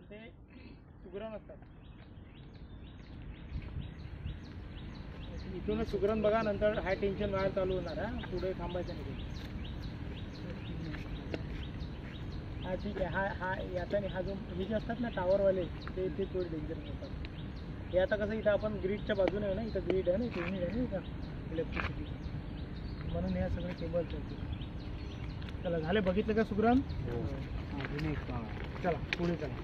तर ते सुगरण असतात. इथूनच सुगरण बघा नंतर हाय टेन्शन वायर चालू होणार हा. पुढे थांबायचं नाही हा ठीक आहे. हा हा याचा नाही हा जो हे जे असतात ना टावरवाले ते ते थोडे डेंजरस असतात हे आता कसं इथं आपण ग्रीडच्या बाजूने आहे ना इथं ग्रीड आहे ना इथे आहे ना इथं इलेक्ट्रिसिटी म्हणून ह्या सगळे केबल चला झाले बघितलं का सुग्राम हो. चला पुढे चला.